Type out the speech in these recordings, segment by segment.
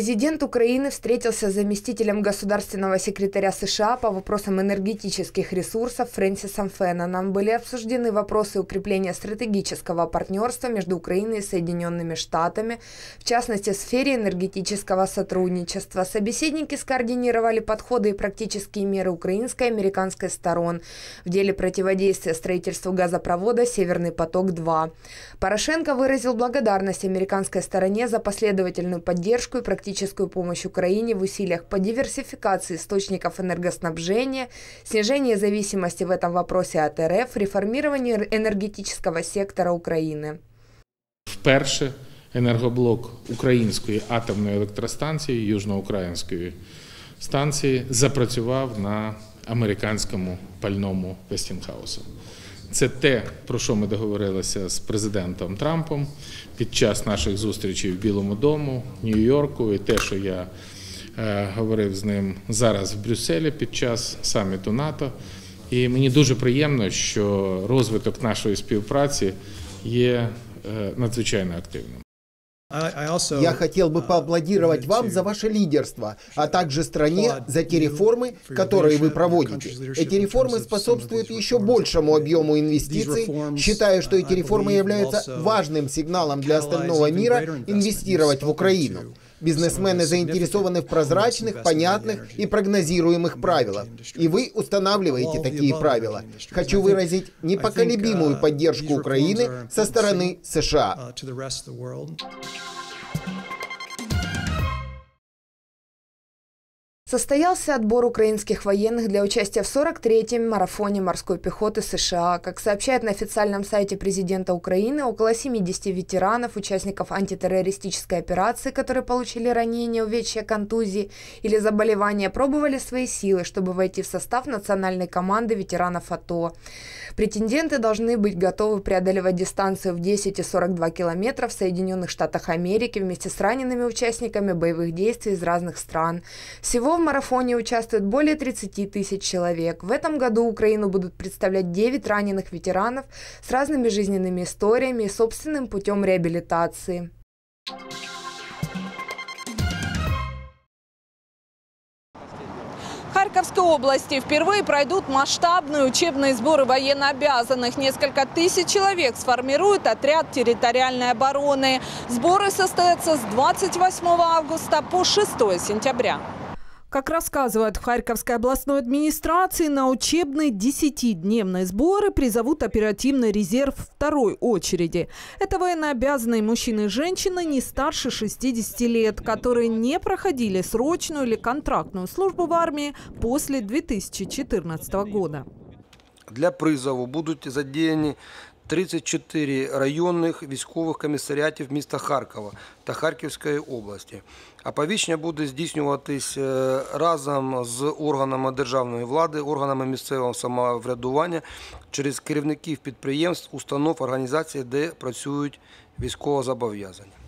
Президент Украины встретился с заместителем государственного секретаря США по вопросам энергетических ресурсов Фрэнсисом Фенноном. Были обсуждены вопросы укрепления стратегического партнерства между Украиной и Соединенными Штатами, в частности, в сфере энергетического сотрудничества. Собеседники скоординировали подходы и практические меры украинской и американской сторон в деле противодействия строительству газопровода «Северный поток-2». Порошенко выразил благодарность американской стороне за последовательную поддержку и практическую помощь Украине в усилиях по диверсификации источников энергоснабжения, снижении зависимости в этом вопросе от РФ, реформированию энергетического сектора України. Вперше енергоблок української атомної електростанції, Южноукраїнської станції, запрацював на американському пальному Вестінхаусу. Це те, про що ми договорилися з президентом Трампом під час наших зустрічей в Білому дому, Нью-Йорку, і те, що я е, говорив з ним зараз в Брюсселі під час саміту НАТО. І мені дуже приємно, що розвиток нашої співпраці є е, надзвичайно активним. Я хотел бы поаплодировать вам за ваше лидерство, а также стране за те реформы, которые вы проводите. Эти реформы способствуют еще большему объему инвестиций. Считаю, что эти реформы являются важным сигналом для остального мира инвестировать в Украину. Бизнесмены заинтересованы в прозрачных, понятных и прогнозируемых правилах. И вы устанавливаете такие правила. Хочу выразить непоколебимую поддержку Украины со стороны США. Состоялся отбор украинских военных для участия в 43-м марафоне морской пехоты США. Как сообщает на официальном сайте президента Украины, около 70 ветеранов, участников антитеррористической операции, которые получили ранения, увечья, контузии или заболевания, пробовали свои силы, чтобы войти в состав национальной команды ветеранов АТО. Претенденты должны быть готовы преодолевать дистанцию в 10 и 42 километра в Соединенных Штатах Америки вместе с ранеными участниками боевых действий из разных стран. Всего в марафоне участвует более 30 тысяч человек. В этом году Украину будут представлять 9 раненых ветеранов с разными жизненными историями и собственным путем реабилитации. Харьковской области впервые пройдут масштабные учебные сборы военнообязанных. Несколько тысяч человек сформируют отряд территориальной обороны. Сборы состоятся с 28 августа по 6 сентября. Как рассказывают в Харьковской областной администрации, на учебные десятидневные сборы призовут оперативный резерв второй очереди. Это военнообязанные мужчины и женщины не старше 60 лет, которые не проходили срочную или контрактную службу в армии после 2014 года. Для призову будуть задіяні 34 районних військових комісаріатів міста Харкова та Харківської області. Оповіщення буде здійснюватись е, разом з органами державної влади, органами місцевого самоврядування через керівників підприємств, установ, організацій, де працюють військовозобов'язані.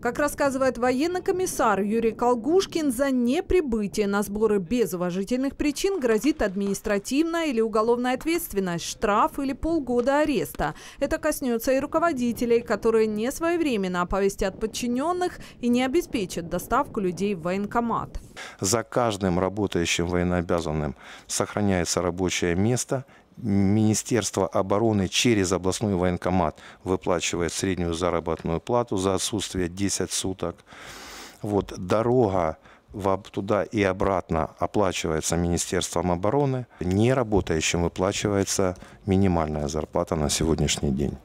Как рассказывает военный комиссар Юрий Колгушкин, за неприбытие на сборы без уважительных причин грозит административная или уголовная ответственность, штраф или полгода ареста. Это коснется и руководителей, которые не своевременно оповестят подчиненных и не обеспечат доставку людей в военкомат. За каждым работающим военнообязанным сохраняется рабочее место – Министерство обороны через областной военкомат выплачивает среднюю заработную плату за отсутствие 10 суток. Вот дорога туда и обратно оплачивается Министерством обороны. Не работающим выплачивается минимальная зарплата на сегодняшний день.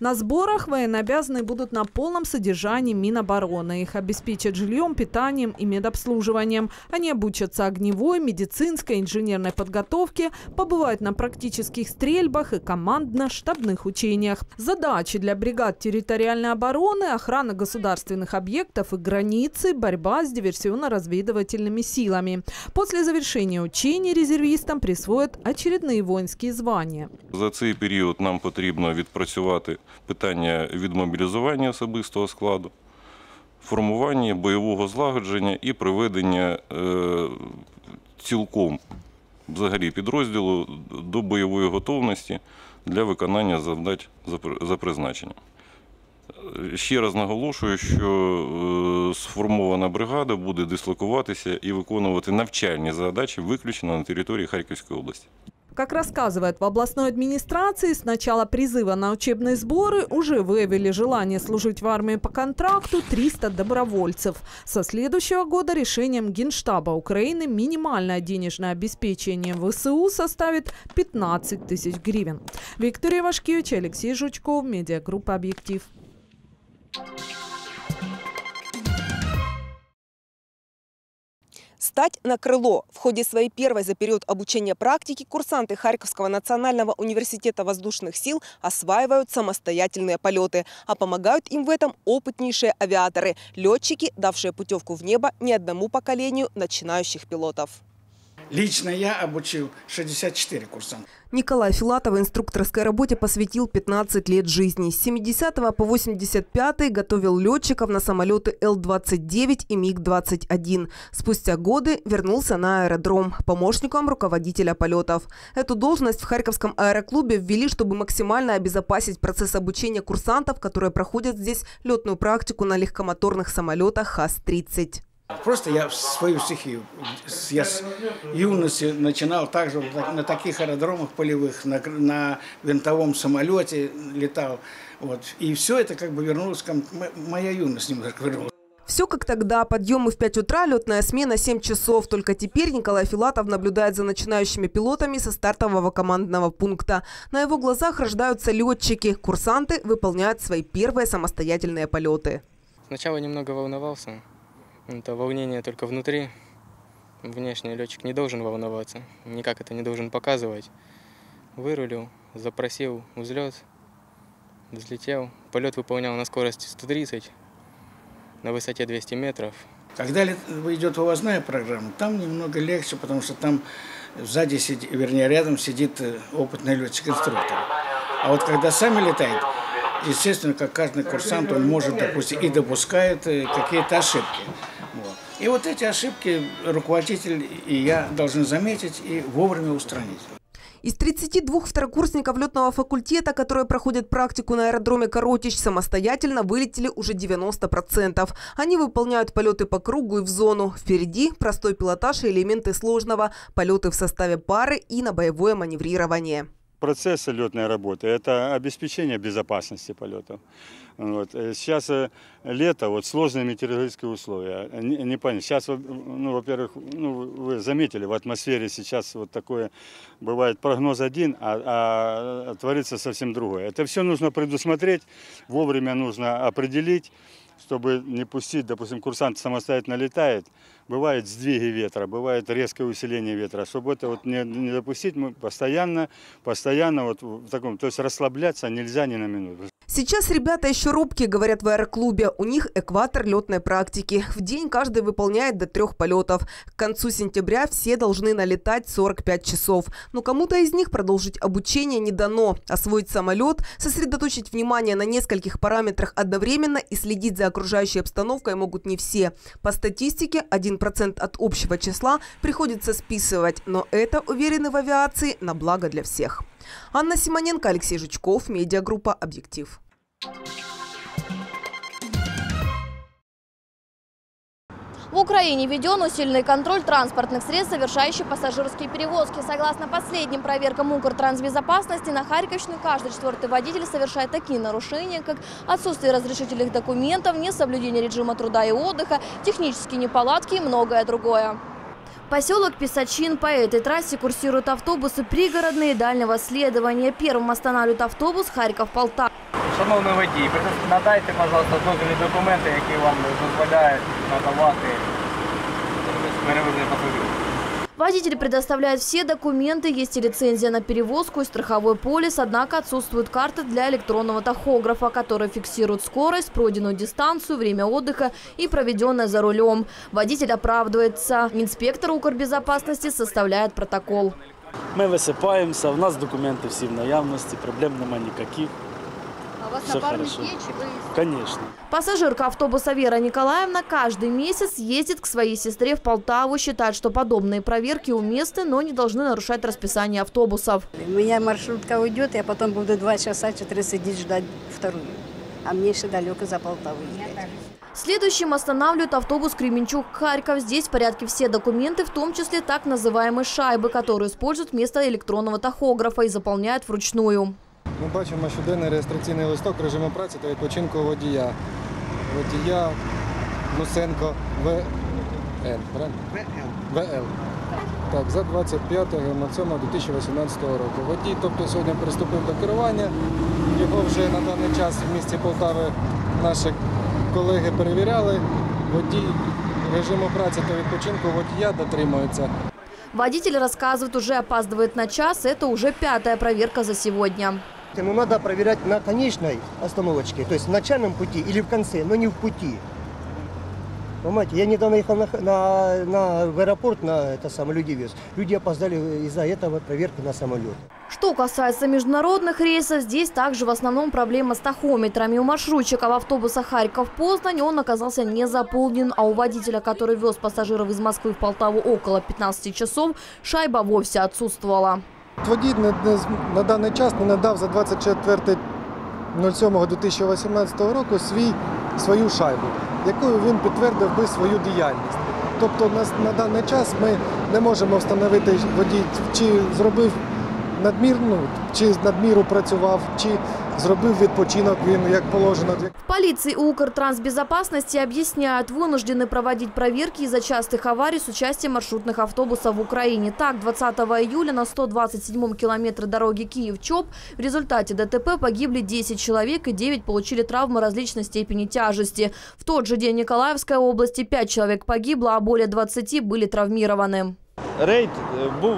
На сборах военнообязанные будут на полном содержании Минобороны. Их обеспечат жильем, питанием и медобслуживанием. Они обучатся огневой, медицинской, инженерной подготовке, побывают на практических стрельбах и командно-штабных учениях. Задачи для бригад территориальной обороны – охрана государственных объектов и границы, борьба с диверсионно-разведывательными силами. После завершения учений резервистам присвоят очередные воинские звания. За цей період нам потрібно відпрацювати питання відмобілізування особистого складу, формування бойового злагодження і приведення е, цілком взагалі підрозділу до бойової готовності для виконання завдань за призначенням. ще раз наголошую, що сформована бригада буде дислокуватися і виконувати навчальні задачі виключно на території Харківської області. Как рассказывают в областной администрации, с начала призыва на учебные сборы уже выявили желание служить в армии по контракту 300 добровольцев. Со следующего года решением Генштаба Украины минимальное денежное обеспечение ВСУ составит 15 тысяч гривен. Виктория Вашкевич, Алексей Жучков, медиагруппа «Объектив». Стать на крыло. В ходе своей первой за период обучения практики курсанты Харьковского национального университета воздушных сил осваивают самостоятельные полеты, а помогают им в этом опытнейшие авиаторы, летчики, давшие путевку в небо не одному поколению начинающих пилотов. Лично я обучил 64 курсанта. Николай Филатов инструкторской работе посвятил 15 лет жизни. С 70 по 85 готовил летчиков на самолеты Л-29 и МиГ-21. Спустя годы вернулся на аэродром помощником руководителя полетов. Эту должность в Харьковском аэроклубе ввели, чтобы максимально обезопасить процесс обучения курсантов, которые проходят здесь летную практику на легкомоторных самолетах ХАС-30. Просто я свою стихию, я с юности начинал также на таких аэродромах полевых, на, на винтовом самолете летал. Вот. И все это как бы вернулось, ко моя юность немножко вернулась. Все как тогда. Подъемы в 5 утра, летная смена 7 часов. Только теперь Николай Филатов наблюдает за начинающими пилотами со стартового командного пункта. На его глазах рождаются летчики. Курсанты выполняют свои первые самостоятельные полеты. Сначала немного волновался. Это волнение только внутри. Внешний летчик не должен волноваться, никак это не должен показывать. Вырулил, запросил взлет, взлетел. Полет выполнял на скорости 130, на высоте 200 метров. Когда идет вывозная программа, там немного легче, потому что там сзади, сидит, вернее, рядом сидит э, опытный летчик-инструктор. А вот когда сами летают, естественно, как каждый курсант, он может, допустим, и допускает э, какие-то ошибки. Вот. И вот эти ошибки руководитель и я должны заметить и вовремя устранить. Из 32 второкурсников летного факультета, которые проходят практику на аэродроме Коротич, самостоятельно вылетели уже 90%. Они выполняют полеты по кругу и в зону. Впереди простой пилотаж и элементы сложного, полеты в составе пары и на боевое маневрирование. Процесс летной работы – это обеспечение безопасности полетов. Вот. Э, сейчас э, лето, вот сложные метеорологические условия. Не, не понятно. Сейчас, ну, во-первых, ну, вы заметили, в атмосфере сейчас вот такое бывает прогноз один, а, а творится совсем другое. Это все нужно предусмотреть, вовремя нужно определить, чтобы не пустить, допустим, курсант самостоятельно летает, бывает сдвиги ветра, бывает резкое усиление ветра. Чтобы это вот не, не допустить, мы постоянно, постоянно вот в таком, то есть расслабляться нельзя ни на минуту. Сейчас ребята еще робкие, говорят в аэроклубе. У них экватор летной практики. В день каждый выполняет до трех полетов. К концу сентября все должны налетать 45 часов. Но кому-то из них продолжить обучение не дано. Освоить самолет, сосредоточить внимание на нескольких параметрах одновременно и следить за окружающей обстановкой могут не все. По статистике, 1% от общего числа приходится списывать. Но это, уверены в авиации, на благо для всех. Анна Симоненко, Алексей Жучков, медиагруппа «Объектив». В Украине введен усиленный контроль транспортных средств, совершающих пассажирские перевозки. Согласно последним проверкам Укртрансбезопасности, на Харьковщине каждый четвертый водитель совершает такие нарушения, как отсутствие разрешительных документов, несоблюдение режима труда и отдыха, технические неполадки и многое другое. Поселок Писачин. По этой трассе курсируют автобусы пригородные дальнего следования. Первым останавливает автобус Харьков-Полтава. Шановний водій, надайте, пожалуйста, дозвільні документи, які вам дозволяють надавати перевезення пасажирів. Водитель предоставляет все документы, есть и лицензия на перевозку и страховой полис, однако отсутствует карта для электронного тахографа, который фиксирует скорость, пройденную дистанцию, время отдыха и проведенное за рулем. Водитель оправдывается. Инспектор Укрбезопасности составляет протокол. Мы высыпаемся, у нас документы все в наявности, проблем нема никаких вас Все напарник хорошо. есть? Вы... Конечно. Пассажирка автобуса Вера Николаевна каждый месяц ездит к своей сестре в Полтаву. Считает, что подобные проверки уместны, но не должны нарушать расписание автобусов. У меня маршрутка уйдет, я потом буду два часа, четыре сидеть ждать вторую. а мне еще далеко за Полтаву ехать. Следующим останавливают автобус Кременчуг-Харьков. Здесь в порядке все документы, в том числе так называемые шайбы, которые используют вместо электронного тахографа и заполняют вручную. Ми бачимо щоденний реєстраційний листок режиму праці та відпочинку водія. Водія Лусенко ВН? ВЛ. Так, за 25.07.2018 року. Водій, тобто сьогодні приступив до керування. Його вже на даний час в місті Полтави наші колеги перевіряли. Водій режиму праці та відпочинку водія дотримується. Водитель рассказывает, уже опаздывает на час. Это уже пятая проверка за сегодня. Ну, надо проверять на конечной остановочке, то есть в начальном пути или в конце, но не в пути. Понимаете, я недавно ехал на, на, на, в аэропорт, на это самое, людей вез. Люди опоздали из-за этого проверки на самолет. Что касается международных рейсов, здесь также в основном проблема с тахометрами. У маршрутчика в автобуса Харьков-Познань он оказался не заполнен, а у водителя, который вез пассажиров из Москвы в Полтаву около 15 часов, шайба вовсе отсутствовала. Водій не, на даний час не надав за 24.07.2018 року свій, свою шайбу, якою він підтвердив би свою діяльність. Тобто на, на даний час ми не можемо встановити водій, чи зробив надмірну, чи надміру працював, чи зробив відпочинок він як положено. В полиции и Укртрансбезопасности объясняют, вынуждены проводить проверки из-за частых аварий с участием маршрутных автобусов в Украине. Так, 20 июля на 127-м километре дороги Киев-Чоп в результате ДТП погибли 10 человек и 9 получили травмы различной степени тяжести. В тот же день в Николаевской области 5 человек погибло, а более 20 были травмированы. Рейд був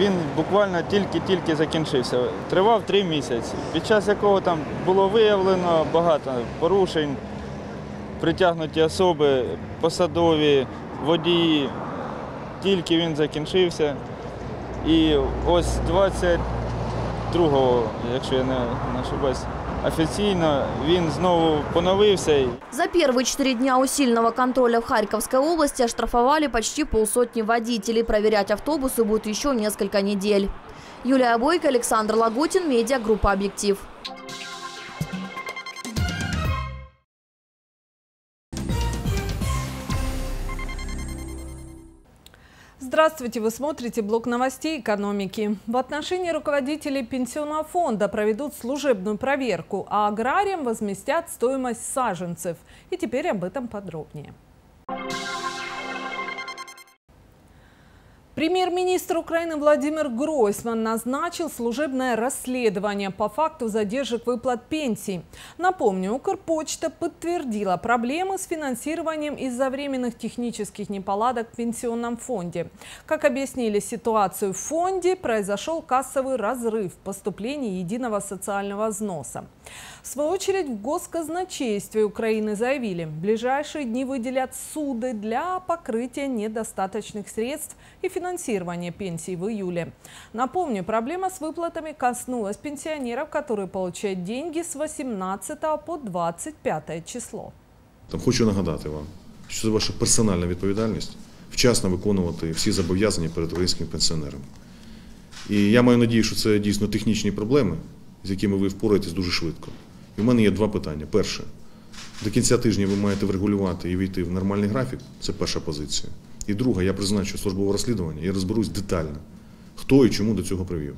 він буквально тільки-тільки закінчився. Тривав три місяці, під час якого там було виявлено багато порушень, притягнуті особи, посадові, водії. Тільки він закінчився. І ось 22-го, якщо я не ошибаюсь, офіційно він знову поновився. За первые четыре дня усиленного контроля в Харьковской области оштрафовали почти полсотни водителей. Проверять автобусы будет еще несколько недель. Юлия Бойко, Александр Лагутин, медиагруппа «Объектив». Здравствуйте! Вы смотрите блок новостей экономики. В отношении руководителей пенсионного фонда проведут служебную проверку, а аграриям возместят стоимость саженцев. И теперь об этом подробнее. Премьер-министр Украины Владимир Гройсман назначил служебное расследование по факту задержек выплат пенсий. Напомню, Укрпочта подтвердила проблемы с финансированием из-за временных технических неполадок в пенсионном фонде. Как объяснили ситуацию в фонде, произошел кассовый разрыв поступлений единого социального взноса. В свою очередь в Госказначействе Украины заявили, в ближайшие дни выделят суды для покрытия недостаточных средств и финансирования пенсий в июле. Напомню, проблема с выплатами коснулась пенсионеров, которые получают деньги с 18 по 25 число. Хочу нагадати вам, що це ваша персональна відповідальність вчасно виконувати всі зобов'язання перед українськими пенсіонерами. І я маю надію, що це дійсно технічні проблеми, з якими ви впораєтесь дуже швидко. І в мене є два питання. Перше, до кінця тижня ви маєте врегулювати і війти в нормальний графік. Це перша позиція. І друге, я призначу службове розслідування і розберусь детально, хто і чому до цього привів.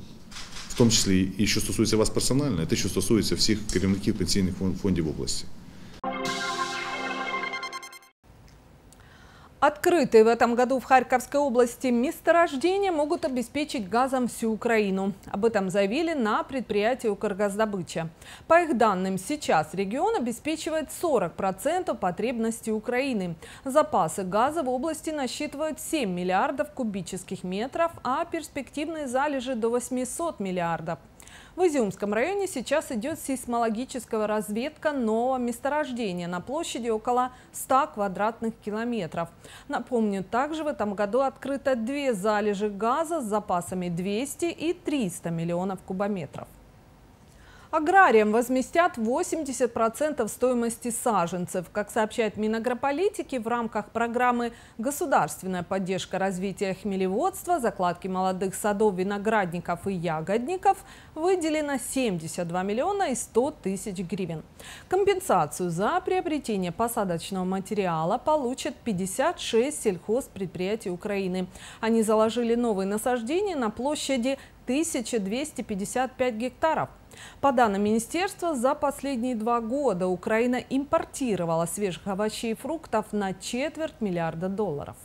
В тому числі і що стосується вас персонально, і те, що стосується всіх керівників пенсійних фондів області. Открытые в этом году в Харьковской области месторождения могут обеспечить газом всю Украину. Об этом заявили на предприятии «Укргаздобыча». По их данным, сейчас регион обеспечивает 40% потребностей Украины. Запасы газа в области насчитывают 7 миллиардов кубических метров, а перспективные залежи до 800 миллиардов. В Изюмском районе сейчас идет сейсмологическая разведка нового месторождения на площади около 100 квадратных километров. Напомню, также в этом году открыто две залежи газа с запасами 200 и 300 миллионов кубометров. Аграриям возместят 80% стоимости саженцев. Как сообщает Минагрополитики, в рамках программы «Государственная поддержка развития хмелеводства, закладки молодых садов, виноградников и ягодников» выделено 72 миллиона и 100 тысяч гривен. Компенсацию за приобретение посадочного материала получат 56 сельхозпредприятий Украины. Они заложили новые насаждения на площади 1255 гектаров. По данным министерства, за последние два года Украина импортировала свежих овощей и фруктов на четверть миллиарда долларов.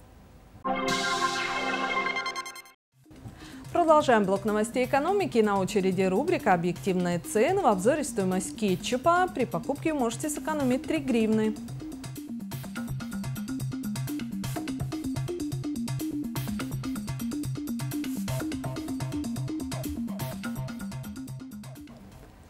Продолжаем блок новостей экономики. На очереди рубрика «Объективные цены». В обзоре стоимость кетчупа. При покупке можете сэкономить 3 гривны.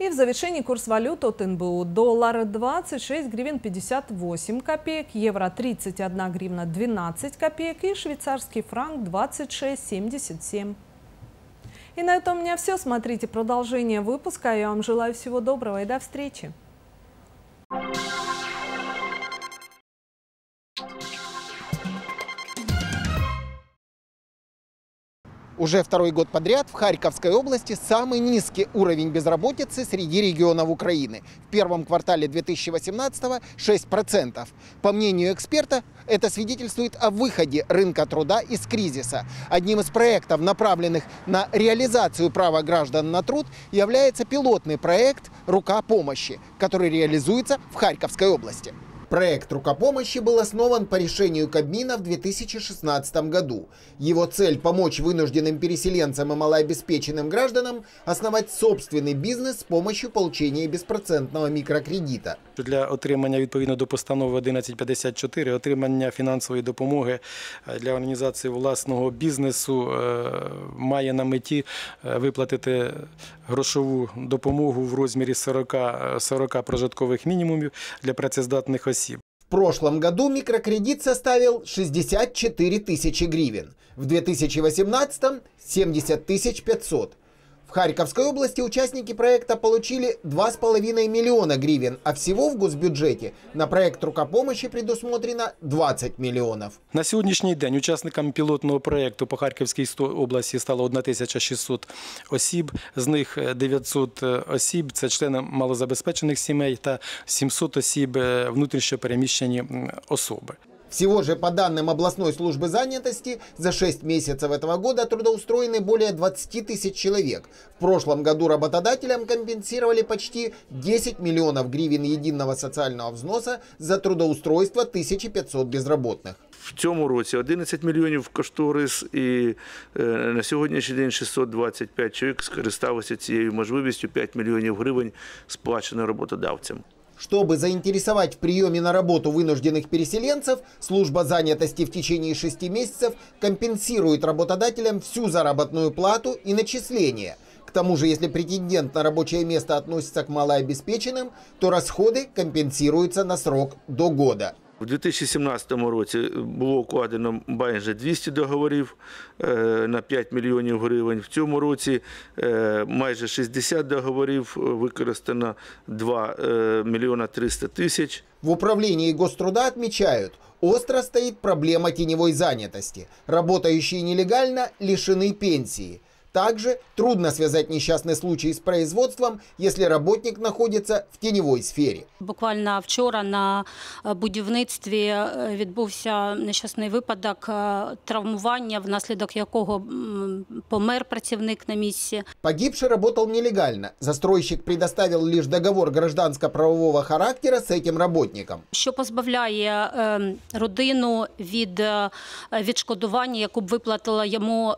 В завершении курс валют от НБУ. Доллар 26 гривен 58 копеек, евро 31 гривна 12 копеек и швейцарский франк 26,77. И на этом у меня все. Смотрите продолжение выпуска. Я вам желаю всего доброго и до встречи. Уже второй год подряд в Харьковской области самый низкий уровень безработицы среди регионов Украины. В первом квартале 2018 – 6%. По мнению эксперта, это свидетельствует о выходе рынка труда из кризиса. Одним из проектов, направленных на реализацию права граждан на труд, является пилотный проект «Рука помощи», который реализуется в Харьковской области. Проект рукопомощи был основан по решению Кабмина в 2016 году. Его цель – помочь вынужденным переселенцам и малообеспеченным гражданам основать собственный бизнес с помощью получения беспроцентного микрокредита. Для отримання відповідно до постанови 1154, отримання фінансової допомоги для організації власного бізнесу має на меті виплатити грошову допомогу в розмірі 40, 40 прожиткових мінімумів для працездатних осіб. Прошлом году микрокредит составил 64 тысячи гривен, в 2018 – 70 тысяч 500. В Харьковской области участники проекта получили 2,5 миллиона гривен, а всего в госбюджете на проект рукопомощи предусмотрено 20 миллионов. На сьогоднішній день учасниками пілотного проекту по Харківській області стало 1600 осіб, з них 900 осіб – це члени малозабезпечених сімей та 700 осіб – внутрішньо переміщені особи. Всего же, по данным областной службы занятости, за 6 месяцев этого года трудоустроены более 20 тысяч человек. В прошлом году работодателям компенсировали почти 10 миллионов гривен единого социального взноса за трудоустройство 1500 безработных. В цьому році 11 мільйонів кошторис і е, на сьогоднішній день 625 чоловік скористалися цією можливістю 5 мільйонів гривень сплачено роботодавцям. Чтобы заинтересовать в приеме на работу вынужденных переселенцев, служба занятости в течение шести месяцев компенсирует работодателям всю заработную плату и начисления. К тому же, если претендент на рабочее место относится к малообеспеченным, то расходы компенсируются на срок до года. У 2017 році було укладено майже 200 договорів на 5 мільйонів гривень. В цьому році майже 60 договорів використано 2 мільйона 300 тисяч. В управлении Гоструда отмечают, остро стоит проблема теневой занятости. Работающие нелегально лишены пенсии. Также трудно связать несчастный случай с производством, если работник находится в теневой сфері. Буквально вчора на будівництві відбувся нещасний випадок травмування, внаслідок якого помер працівник на місці. Погибший работал нелегально. Застройщик предоставил лишь договор гражданско-правового характера с этим работником. Що позбавляє родину від відшкодування, яку б виплатила йому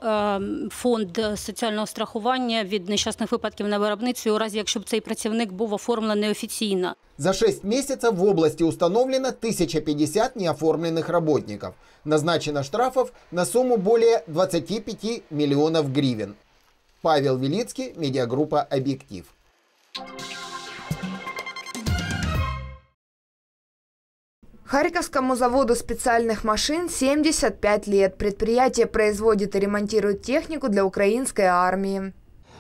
фонд соціального страхування від нещасних випадків на виробництві у разі, якщо б цей працівник був оформлений офіційно. За 6 месяцев в области установлено 1050 неоформленных работников. Назначено штрафов на сумму более 25 миллионов гривен. Павел Велицкий, медиагруппа «Объектив». Харьковскому заводу специальных машин 75 лет. Предприятие производит и ремонтирует технику для украинской армии.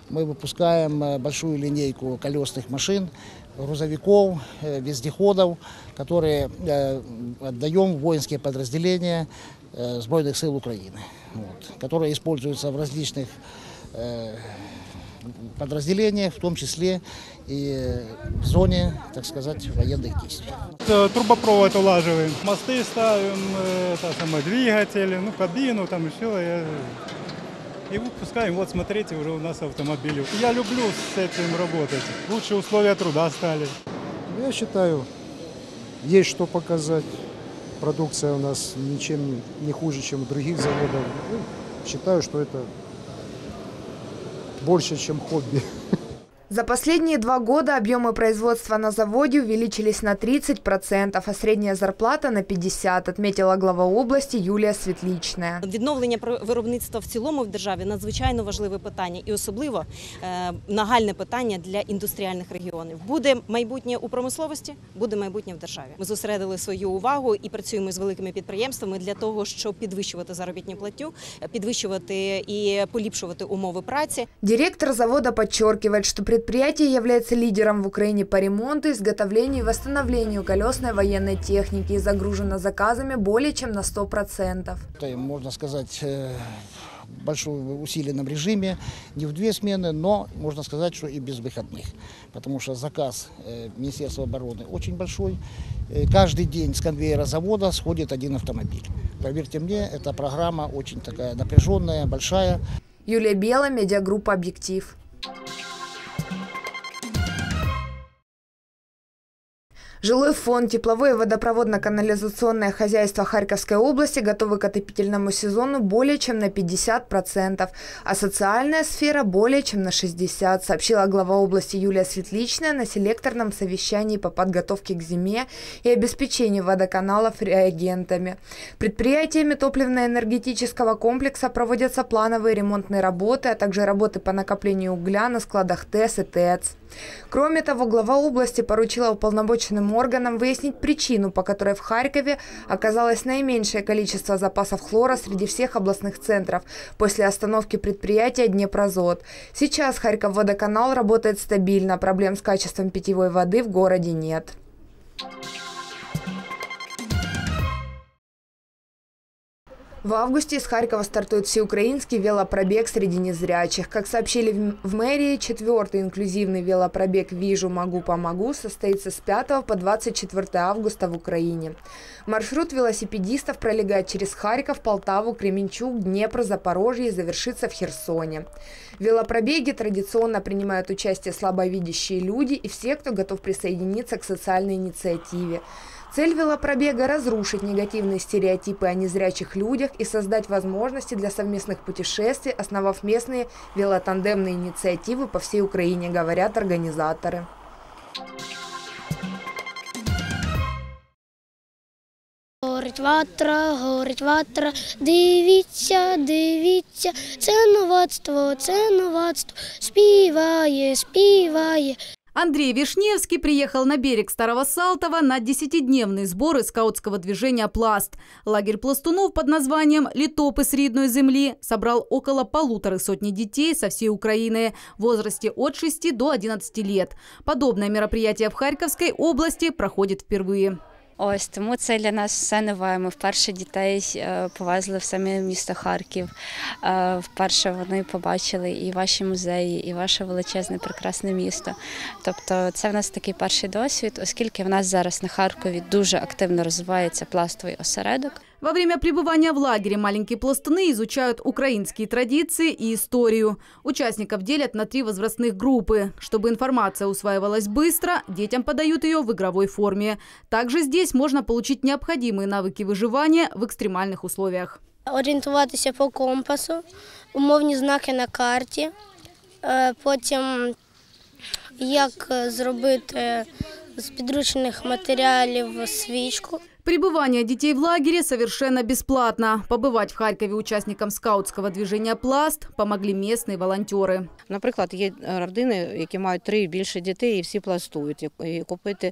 мы выпускаем большую линейку колесных машин, грузовиков, вездеходов, которые отдаем в воинские подразделения Сбройных сил Украины, вот, которые используются в различных подразделениях, в том числе и в зоне, так сказать, военных действий. Трубопровод улаживаем, мосты ставим, это самое, двигатели, ну, кабину, там и все. И выпускаем, вот смотрите, уже у нас автомобили. Я люблю с этим работать. Лучшие условия труда стали. Я считаю, есть что показать. Продукция у нас ничем не хуже, чем у других заводов. Ну, считаю, что это больше, чем хобби. За последние два года объемы производства на заводе увеличились на 30%, а средняя зарплата на 50%, отметила глава області Юлія Світлічна. Відновлення виробництва в цілому в державі надзвичайно важливе питання і особливо е, нагальне питання для індустріальних регіонів. Буде майбутнє у промисловості, буде майбутнє в державі. Ми зосередили свою увагу і працюємо з великими підприємствами для того, щоб підвищувати заробітну платню, підвищувати і поліпшувати умови праці. Директор завода подчеркивает, что при Предприятие является лидером в Украине по ремонту, изготовлению и восстановлению колесной военной техники и загружено заказами более чем на 100%. Это, можно сказать, э, большом усиленном режиме, не в две смены, но можно сказать, что и без выходных. Потому что заказ э, Министерства обороны очень большой. Э, каждый день с конвейера завода сходит один автомобиль. Поверьте мне, эта программа очень такая напряженная, большая. Юлия Бела, медиагруппа «Объектив». Жилой фонд, тепловое водопроводно-канализационное хозяйство Харьковской области готовы к отопительному сезону более чем на 50%, а социальная сфера более чем на 60%, сообщила глава области Юлия Светличная на селекторном совещании по подготовке к зиме и обеспечению водоканалов реагентами. Предприятиями топливно-энергетического комплекса проводятся плановые ремонтные работы, а также работы по накоплению угля на складах ТЭС и ТЭЦ. Кроме того, глава области поручила уполномоченным органам выяснить причину, по которой в Харькове оказалось наименьшее количество запасов хлора среди всех областных центров после остановки предприятия Днепрозот. Сейчас Харьков водоканал работает стабильно, проблем с качеством питьевой воды в городе нет. В августе из Харькова стартует всеукраинский велопробег среди незрячих. Как сообщили в мэрии, четвертый инклюзивный велопробег «Вижу, могу, помогу» состоится с 5 по 24 августа в Украине. Маршрут велосипедистов пролегает через Харьков, Полтаву, Кременчуг, Днепр, Запорожье и завершится в Херсоне. В велопробеге традиционно принимают участие слабовидящие люди и все, кто готов присоединиться к социальной инициативе. Цель велопробега – разрушить негативные стереотипы о незрячих людях и создать возможности для совместных путешествий, основав местные велотандемные инициативы по всей Украине, говорят организаторы. Горить ватра, горить ватра, дивіться, дивіться, це новацтво, це новацтво, співає, співає, Андрей Вишневский приехал на берег Старого Салтова на десятидневные сборы скаутского движения «Пласт». Лагерь пластунов под названием «Литопы с рідної земли» собрал около полутора сотни детей со всей Украины в возрасте от 6 до 11 лет. Подобное мероприятие в Харьковской области проходит впервые. Ось тому це для нас все нове. Ми вперше дітей е, повезли в саме місто Харків. Е, вперше вони побачили і ваші музеї, і ваше величезне прекрасне місто. Тобто, це в нас такий перший досвід, оскільки в нас зараз на Харкові дуже активно розвивається пластовий осередок. Во время пребывания в лагере маленькие пластуны изучают украинские традиции и историю. Участников делят на три возрастных группы. Чтобы информация усваивалась быстро, детям подают ее в игровой форме. Также здесь можно получить необходимые навыки выживания в экстремальных условиях. Орієнтуватися по компасу, умовні знаки на карті, потім як зробити з підручних матеріалів свічку. Пребывание детей в лагере совершенно бесплатно. Побывать в Харькове участникам скаутского движения «Пласт» помогли местные волонтеры. Наприклад, є родини, які мають три і більше дітей і всі пластують. І купити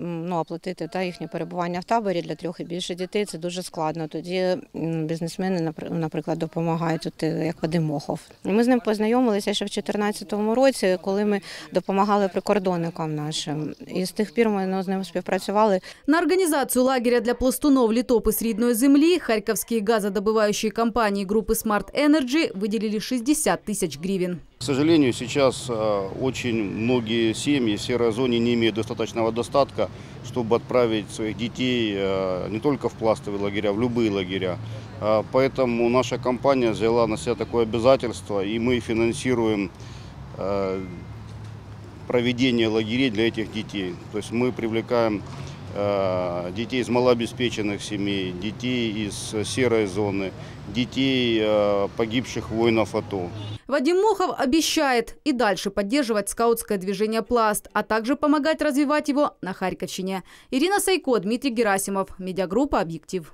ну, оплатити та їхнє перебування в таборі для трьох і більше дітей. Це дуже складно. Тоді бізнесмени, наприклад, допомагають тут, як Вадим Мохов. Ми з ним познайомилися ще в 2014 році, коли ми допомагали прикордонникам нашим. І з тих пір ми ну, з ним співпрацювали. На організацію лагеря для пластунов літопис рідної землі харківські газодобиваючі компанії групи Smart Energy виділили 60 тисяч гривень. К сожалению, сейчас очень многие семьи в серой зоне не имеют достаточного достатка, чтобы отправить своих детей не только в пластовые лагеря, в любые лагеря. Поэтому наша компания взяла на себя такое обязательство, и мы финансируем проведение лагерей для этих детей. То есть мы привлекаем детей из малообеспеченных семей, детей из серой зоны, детей погибших воинов АТО. Вадим Мохов обещает и дальше поддерживать скаутское движение «Пласт», а также помогать развивать его на Харьковщине. Ирина Сайко, Дмитрий Герасимов, медиагруппа «Объектив».